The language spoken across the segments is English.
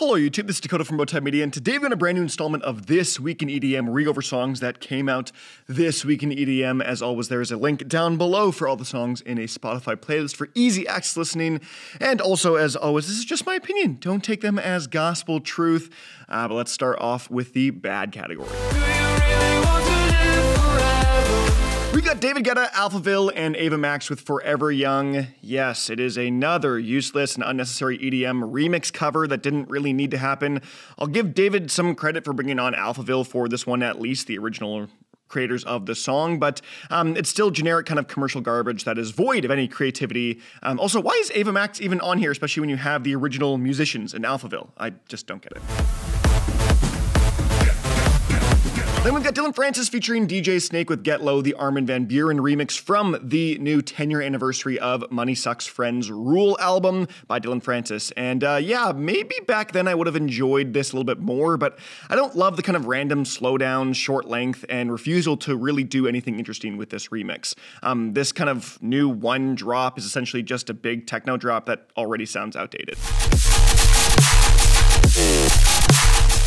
Hello, YouTube. This is Dakota from Bowtied Media, and today we've got a brand new installment of This Week in EDM, re over songs that came out this week in EDM. As always, there is a link down below for all the songs in a Spotify playlist for easy access listening. And also, as always, this is just my opinion. Don't take them as gospel truth. Uh, but let's start off with the bad category. We got David Guetta, Alphaville, and Ava Max with Forever Young. Yes, it is another useless and unnecessary EDM remix cover that didn't really need to happen. I'll give David some credit for bringing on Alphaville for this one, at least the original creators of the song, but um, it's still generic kind of commercial garbage that is void of any creativity. Um, also, why is Ava Max even on here, especially when you have the original musicians in Alphaville? I just don't get it. Then we've got Dillon Francis featuring DJ Snake with Get Low, the Armin Van Buuren remix from the new 10 year anniversary of Money Sucks Friends Rule album by Dillon Francis. And uh, yeah, maybe back then I would have enjoyed this a little bit more, but I don't love the kind of random slowdown, short length, and refusal to really do anything interesting with this remix. Um, this kind of new one drop is essentially just a big techno drop that already sounds outdated.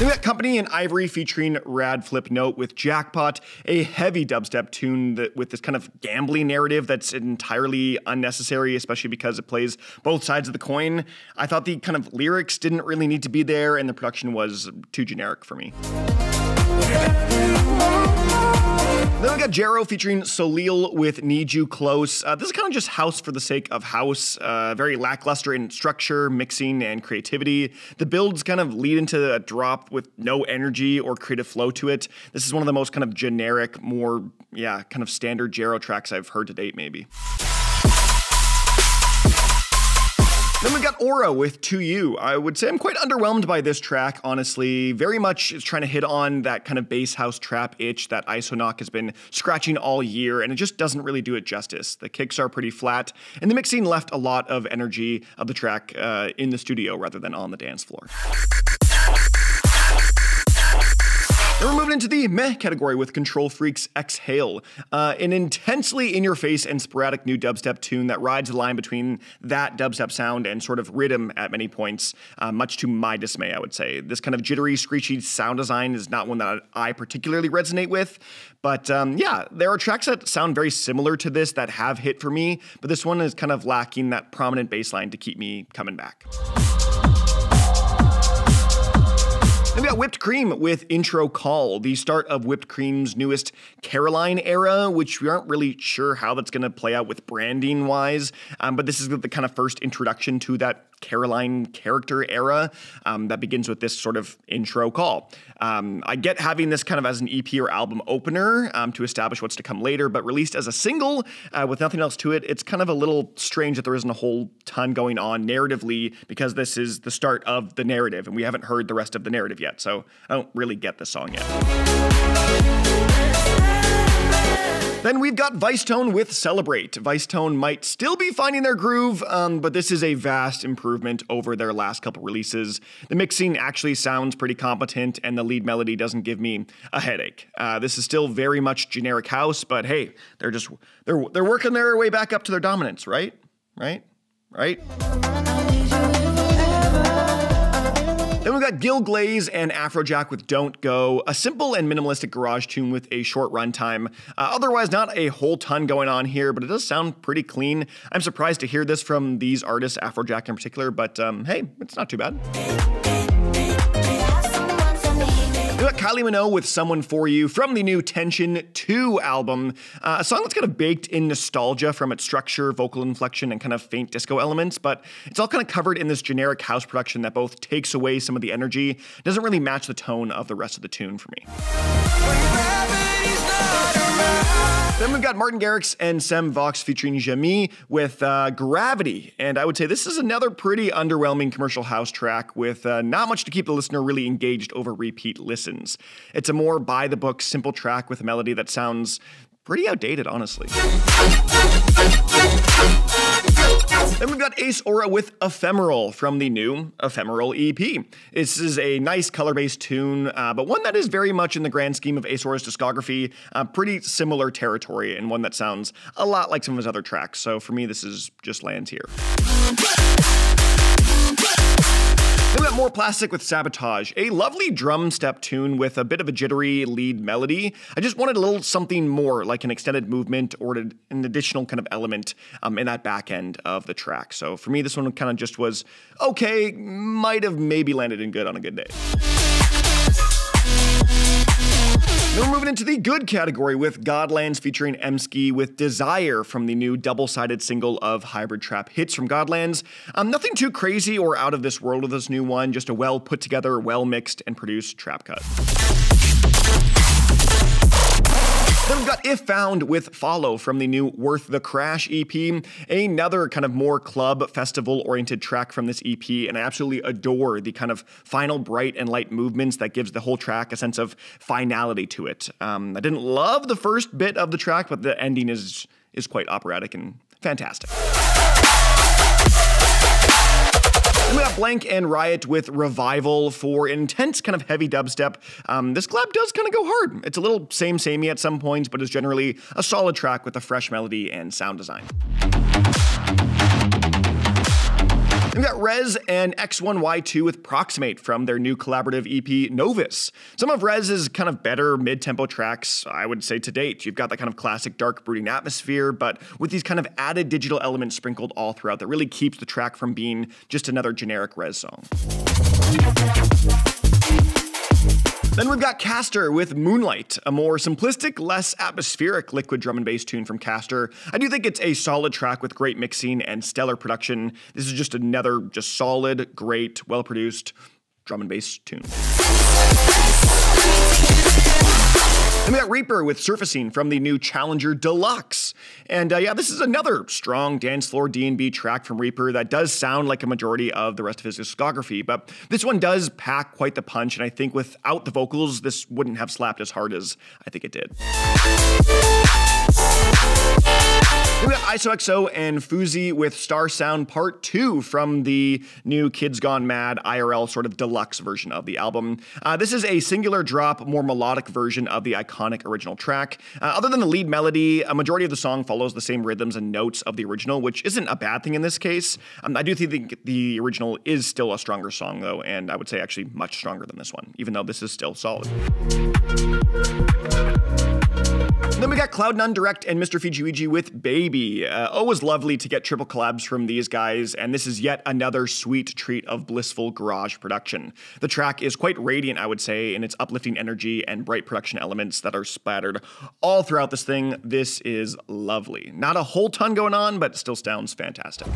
Got Kompany and Ivory featuring Raxdflipnote with Jackpot, a heavy dubstep tune that, with this kind of gambling narrative that's entirely unnecessary, especially because it plays both sides of the coin. I thought the kind of lyrics didn't really need to be there, and the production was too generic for me. Then we got Jerro featuring soleil with Need You Close. Uh, this is kind of just house for the sake of house, uh, very lackluster in structure, mixing, and creativity. The builds kind of lead into a drop with no energy or creative flow to it. This is one of the most kind of generic, more, yeah, kind of standard Jerro tracks I've heard to date, maybe. Then we got Aura with To You. I would say I'm quite underwhelmed by this track, honestly. Very much it's trying to hit on that kind of bass house trap itch that Isonok has been scratching all year, and it just doesn't really do it justice. The kicks are pretty flat, and the mixing left a lot of energy of the track uh, in the studio rather than on the dance floor. Then we're moving into the meh category with Control Freaks Exhale, uh, an intensely in your face and sporadic new dubstep tune that rides the line between that dubstep sound and sort of rhythm at many points, uh, much to my dismay, I would say. This kind of jittery, screechy sound design is not one that I particularly resonate with, but um, yeah, there are tracks that sound very similar to this that have hit for me, but this one is kind of lacking that prominent bass line to keep me coming back. We got Whipped Cream with Intro Call, the start of Whipped Cream's newest Caroline era, which we aren't really sure how that's going to play out with branding wise. Um, but this is the kind of first introduction to that Caroline character era um, that begins with this sort of intro call. Um, I get having this kind of as an EP or album opener um, to establish what's to come later, but released as a single uh, with nothing else to it, it's kind of a little strange that there isn't a whole ton going on narratively because this is the start of the narrative and we haven't heard the rest of the narrative yet. So I don't really get the song yet. Then we've got Vicetone with Celebrate. Vicetone might still be finding their groove, um, but this is a vast improvement over their last couple releases. The mixing actually sounds pretty competent, and the lead melody doesn't give me a headache. Uh, this is still very much generic house, but hey, they're just they're they're working their way back up to their dominance, right? Right? Right? Then we've got Gil Glaze and Afrojack with Don't Go, a simple and minimalistic garage tune with a short runtime. Uh, otherwise, not a whole ton going on here, but it does sound pretty clean. I'm surprised to hear this from these artists, Afrojack in particular, but um, hey, it's not too bad. Kylie Minogue with Someone For You from the new Tension 2 album. Uh, a song that's kind of baked in nostalgia from its structure, vocal inflection, and kind of faint disco elements, but it's all kind of covered in this generic house production that both takes away some of the energy, doesn't really match the tone of the rest of the tune for me. Then we've got Martin Garrix and Sem Vox featuring Jamie with uh, Gravity. And I would say this is another pretty underwhelming commercial house track with uh, not much to keep the listener really engaged over repeat listens. It's a more by the book, simple track with a melody that sounds pretty outdated, honestly. Then we've got Ace Aura with Ephemeral from the new Ephemeral EP. This is a nice color bass tune, uh, but one that is very much in the grand scheme of Ace Aura's discography, uh, pretty similar territory, and one that sounds a lot like some of his other tracks. So for me, this is just lands here. More plastic with Sabotage, a lovely drum step tune with a bit of a jittery lead melody. I just wanted a little something more, like an extended movement or an additional kind of element um, in that back end of the track. So for me, this one kind of just was okay, might have maybe landed in good on a good day. Then we're moving into the good category with Godlands featuring Emski with Desire from the new double sided single of Hybrid Trap hits from Godlands. Um, nothing too crazy or out of this world with this new one, just a well put together, well mixed, and produced trap cut. Then we've got If Found with Follow from the new Worth the Crash EP, another kind of more club festival oriented track from this EP, and I absolutely adore the kind of final bright and light movements that gives the whole track a sense of finality to it. Um, I didn't love the first bit of the track, but the ending is is quite operatic and fantastic. We got Blank and Riot with Revival for intense, kind of heavy dubstep. Um, this collab does kind of go hard. It's a little same samey at some points, but is generally a solid track with a fresh melody and sound design. We got REZZ and X1Y2 with Proximate from their new collaborative EP Novus. Some of REZZ's kind of better mid tempo tracks, I would say to date. You've got that kind of classic dark brooding atmosphere, but with these kind of added digital elements sprinkled all throughout that really keeps the track from being just another generic REZZ song. Then we've got Castor with Moonlight, a more simplistic, less atmospheric liquid drum and bass tune from Castor. I do think it's a solid track with great mixing and stellar production. This is just another just solid, great, well-produced drum and bass tune. And we got Reaper with Surfacing from the new Challenger Deluxe. And uh, yeah, this is another strong dance floor D&B track from Reaper that does sound like a majority of the rest of his discography, but this one does pack quite the punch, and I think without the vocals, this wouldn't have slapped as hard as I think it did. Then we got ISOXO and Fuzi with Star Sound Part 2 from the new Kids Gone Mad IRL sort of deluxe version of the album. Uh, this is a singular drop, more melodic version of the iconic original track. Uh, other than the lead melody, a majority of the song follows the same rhythms and notes of the original, which isn't a bad thing in this case. Um, I do think the original is still a stronger song, though, and I would say actually much stronger than this one, even though this is still solid. Then we got Cloudnone Direct and Mr. Fiji with Baby. Uh, always lovely to get triple collabs from these guys, and this is yet another sweet treat of blissful garage production. The track is quite radiant, I would say, in its uplifting energy and bright production elements that are splattered all throughout this thing. This is lovely. Not a whole ton going on, but still sounds fantastic.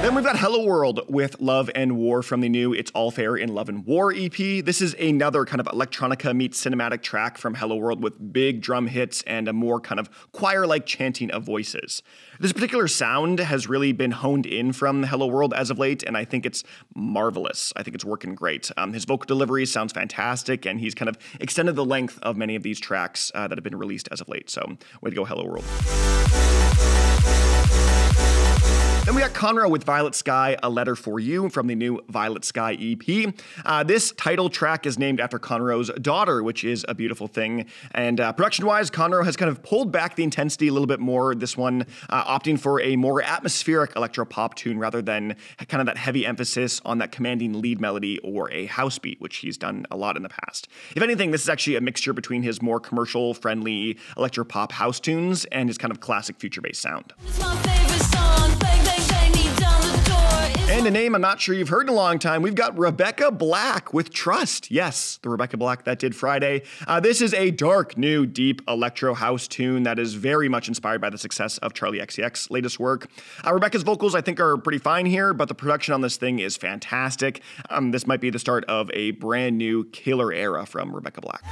Then we've got Hello World with Love and War from the new It's All Fair in Love and War EP. This is another kind of electronica meets cinematic track from Hello World with big drum hits and a more kind of choir like chanting of voices. This particular sound has really been honed in from Hello World as of late, and I think it's marvelous. I think it's working great. Um, his vocal delivery sounds fantastic, and he's kind of extended the length of many of these tracks uh, that have been released as of late. So, way to go, Hello World. Then we got Conro with Violet Sky, A Letter for You from the new Violet Sky EP. Uh, this title track is named after Conro's daughter, which is a beautiful thing. And uh, production wise, Conro has kind of pulled back the intensity a little bit more. This one uh, opting for a more atmospheric electro pop tune rather than kind of that heavy emphasis on that commanding lead melody or a house beat, which he's done a lot in the past. If anything, this is actually a mixture between his more commercial friendly electro pop house tunes and his kind of classic future based sound. And a name I'm not sure you've heard in a long time. We've got Rebecca Black with Trust. Yes, the Rebecca Black that did Friday. Uh, this is a dark, new, deep electro house tune that is very much inspired by the success of Charli XCX's latest work. Uh, Rebecca's vocals, I think, are pretty fine here, but the production on this thing is fantastic. Um, this might be the start of a brand new killer era from Rebecca Black.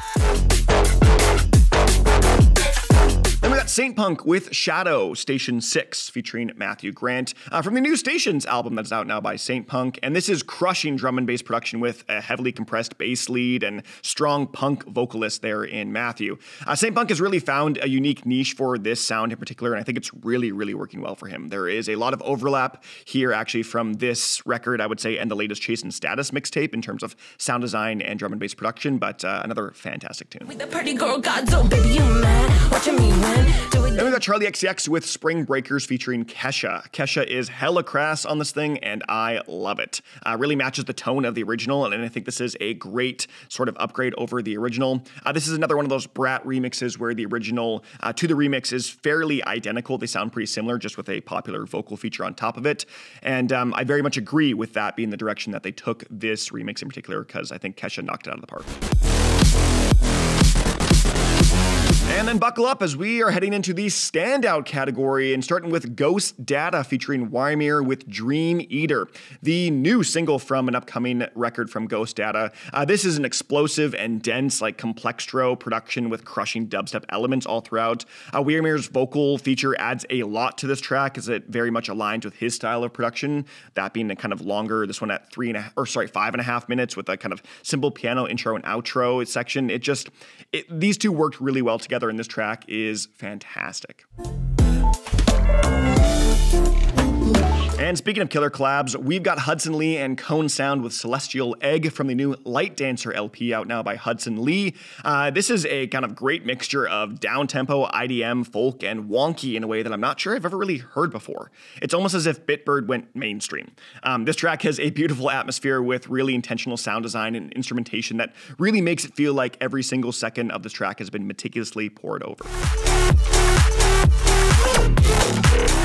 Got Saint Punk with Shadow, Station 6, featuring Matthew Grant, uh, from the new Stations album that's out now by Saint Punk. And this is crushing drum and bass production with a heavily compressed bass lead and strong punk vocalist there in Matthew. Uh, Saint Punk has really found a unique niche for this sound in particular, and I think it's really, really working well for him. There is a lot of overlap here, actually, from this record, I would say, and the latest Chase and Status mixtape in terms of sound design and drum and bass production, but uh, another fantastic tune. With the party girl gods, baby, you mad? Watching me win. Then we got Charli XCX with Spring Breakers featuring Kesha. Kesha is hella crass on this thing, and I love it. Uh, really matches the tone of the original, and I think this is a great sort of upgrade over the original. Uh, this is another one of those Brat remixes where the original uh, to the remix is fairly identical. They sound pretty similar, just with a popular vocal feature on top of it. And um, I very much agree with that being the direction that they took this remix in particular, because I think Kesha knocked it out of the park. And then buckle up as we are heading into the standout category and starting with Ghost Data featuring Wyremeer with Dream Eater, the new single from an upcoming record from Ghost Data. Uh, this is an explosive and dense, like complextro production with crushing dubstep elements all throughout. Uh, vocal feature adds a lot to this track as it very much aligns with his style of production, that being a kind of longer, this one at three and or sorry, five and a half minutes with a kind of simple piano intro and outro section. It just, it, these two worked really well together together in this track is fantastic. And speaking of killer collabs, we've got Hudson Lee and Cone Sound with Celestial Egg from the new Light Dancer LP out now by Hudson Lee. Uh, this is a kind of great mixture of down tempo, IDM, folk, and wonky in a way that I'm not sure I've ever really heard before. It's almost as if Bitbird went mainstream. Um, this track has a beautiful atmosphere with really intentional sound design and instrumentation that really makes it feel like every single second of this track has been meticulously poured over.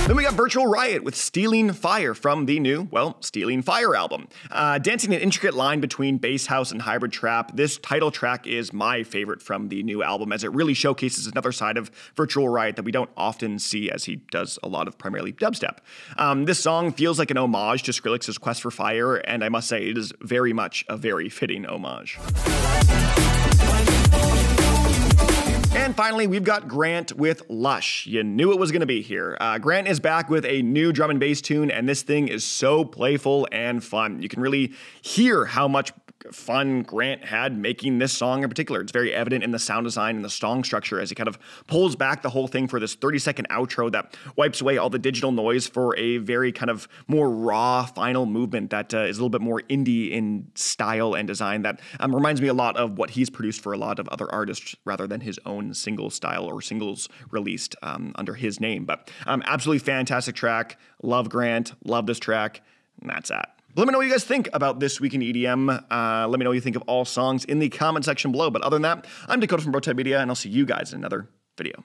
Then we got Virtual Riot with Stealing Fire from the new, well, Stealing Fire album. Uh, dancing an intricate line between bass house and hybrid trap, this title track is my favorite from the new album as it really showcases another side of Virtual Riot that we don't often see as he does a lot of primarily dubstep. Um, this song feels like an homage to Skrillex's Quest for Fire, and I must say it is very much a very fitting homage. And finally, we've got Grant with Lush. You knew it was going to be here. Uh, Grant is back with a new drum and bass tune, and this thing is so playful and fun. You can really hear how much fun Grant had making this song in particular. It's very evident in the sound design and the song structure as he kind of pulls back the whole thing for this 30 second outro that wipes away all the digital noise for a very kind of more raw final movement that uh, is a little bit more indie in style and design that um, reminds me a lot of what he's produced for a lot of other artists rather than his own single style or singles released um, under his name. But um, absolutely fantastic track. Love Grant. Love this track. And that's that. Let me know what you guys think about this week in EDM. Uh, let me know what you think of all songs in the comment section below. But other than that, I'm Dakota from Bowtied Media, and I'll see you guys in another video.